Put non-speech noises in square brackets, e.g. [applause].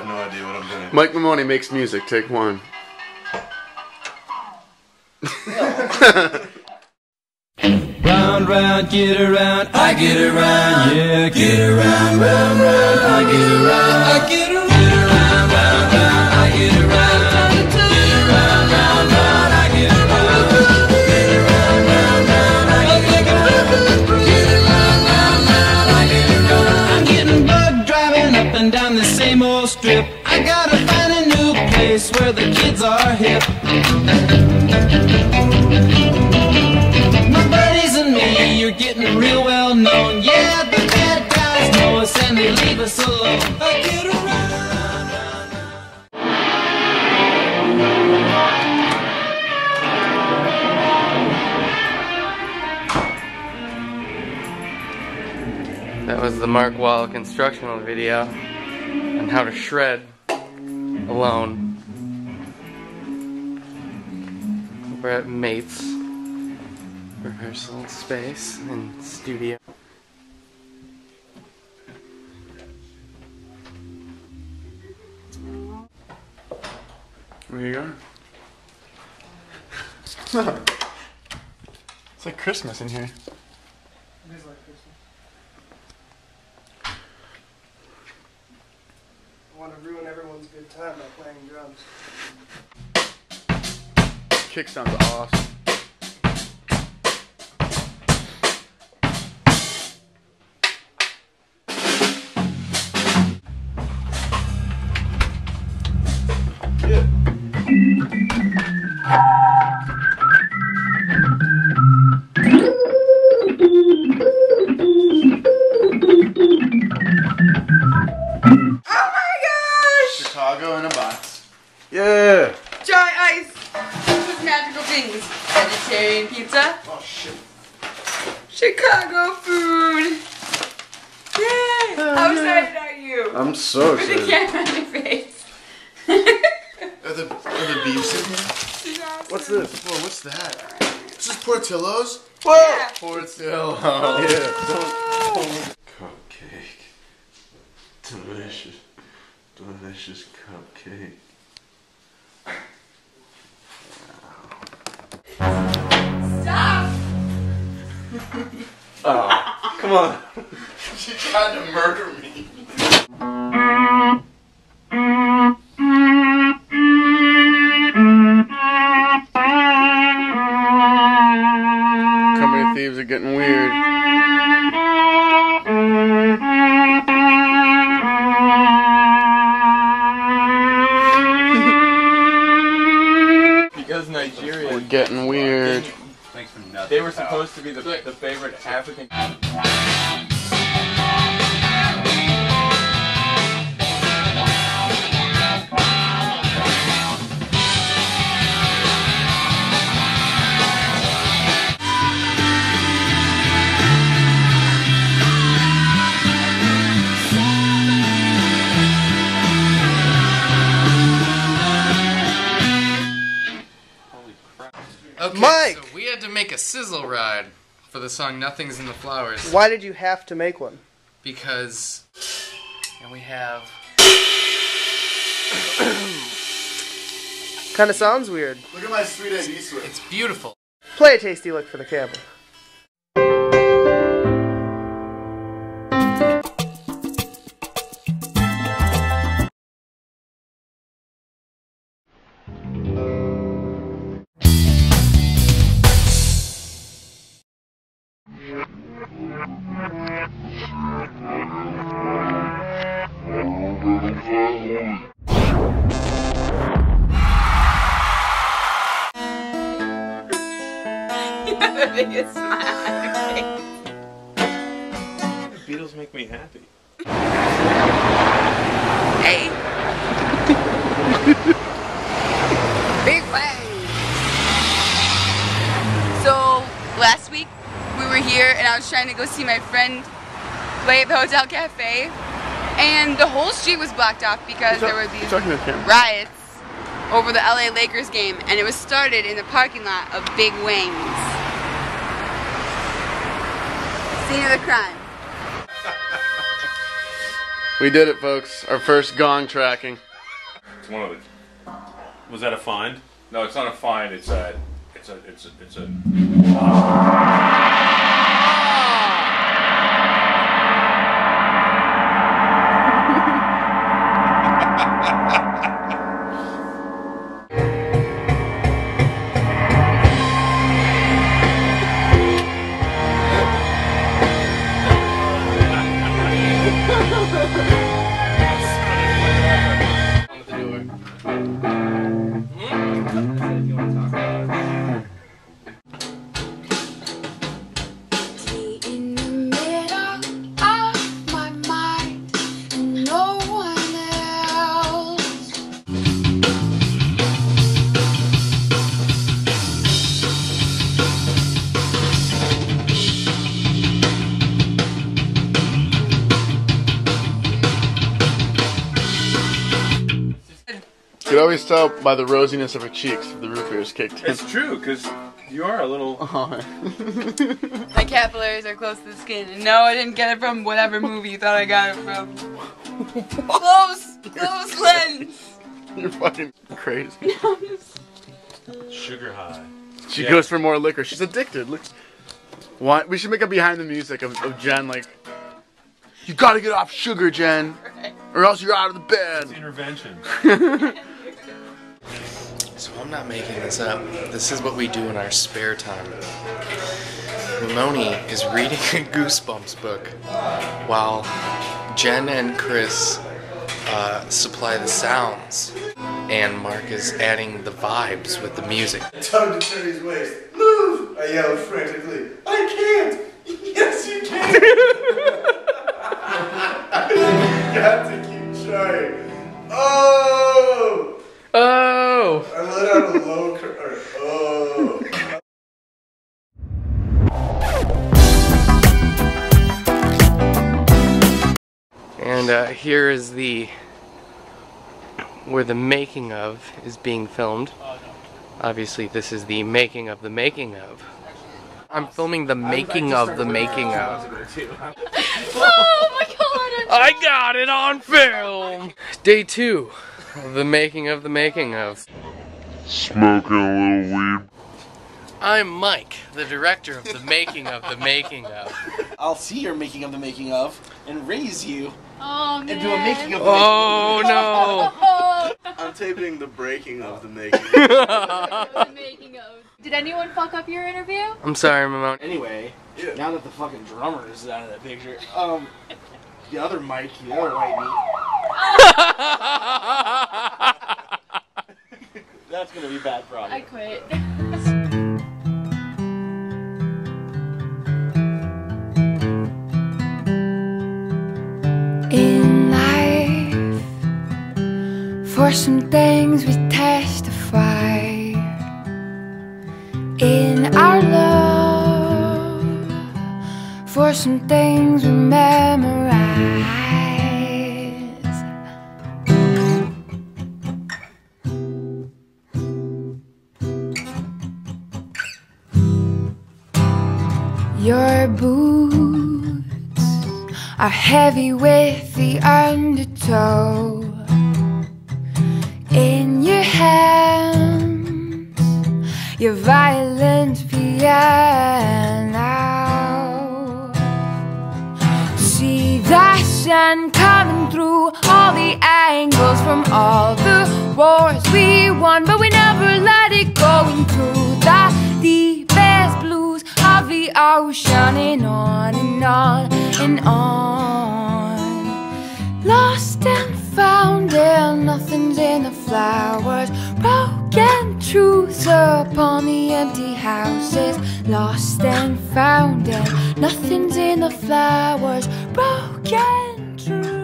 have no idea what I'm doing. Mike Mamoni makes music. Take one. Round, round, get around, I get around, yeah, get around, round, round, I get around, I get around, are hip. My buddies and me, you're getting real well known. Yeah, the bad guys know us and they leave us alone. That was the Mark Wall instructional video on how to shred alone. We're at mates rehearsal space and studio. Where you going? [laughs] it's like Christmas in here. It is like Christmas. I want to ruin everyone's good time by playing drums. Kick sounds awesome. Chicago things. Vegetarian pizza. Oh shit. Chicago food. Yay! Oh, How excited are you? I'm so With the excited. camera on your face. [laughs] Are the, are the beefs in here? What's this? Whoa, what's that? This is Portillo's? Yeah. Portillo. Yeah. Oh. Cupcake. Delicious. Delicious cupcake. Oh, come on. She tried to murder me. They were supposed to be the, the favorite African. Okay, Mike! so we had to make a sizzle ride for the song Nothing's in the Flowers Why did you have to make one? because and we have Kind of sounds weird. Look at my sweet Ed Eastwood. it's beautiful. Play a tasty lick for the camera. The biggest smile on your face. Beatles make me happy. Hey. Big bang. So last week we were here and I was trying to go see my friend play at the Hotel Cafe and the whole street was blocked off because there were these Talking to the camera. riots over the LA Lakers game and it was started in the parking lot of Big Wang's. Scene of the crime. We did it, folks. Our first gong tracking. It's one of the. Was that a find? No, it's not a find. It's a. It's a. It's a. It's a. You can always tell by the rosiness of her cheeks if the root beer's kicked in. It's true, because you are a little. [laughs] Oh. [laughs] My capillaries are close to the skin, and no, I didn't get it from whatever movie you thought I got it from. [laughs] Close, close lens. You're fucking crazy. Sugar high. She Yeah. goes for more liquor. She's addicted. Look. Why? We should make a behind the music of, of Jen like. You gotta get off sugar, Jen, or else you're out of the bed. Intervention. So I'm not making this up. This is what we do in our spare time. Moni is reading a Goosebumps book while Jen and Chris uh, supply the sounds, and Mark is adding the vibes with the music. Him to turn his waist. Move! I yelled frantically. Uh, here is the where the making of is being filmed. Obviously, this is the making of the making of. I'm filming the making of the making of. Oh my god! I got it on film! Day two of the making of the making of. Smoking a little weed. I'm Mike, the director of the making of the making of. I'll see your making of the making of and raise you Oh man. and do a making of the Oh no! [laughs] I'm taping the breaking of the [laughs] making. the making of. Did anyone fuck up your interview? I'm sorry, Mamone. Anyway, now that the fucking drummer is out of that picture, um, the other Mike, the other white meat, that's gonna be bad for I quit. [laughs] for some things we testify. In our love, for some things we memorize. Your boots are heavy with the undertow. Hands, your violent piano. See the sun coming through all the angles from all the wars we won, but we never let it go into the deepest blues of the ocean and on and on and on. Lost and found, and nothing's in the flowers. Broken truths upon the empty houses. Lost and found, and nothing's in the flowers. Broken truths.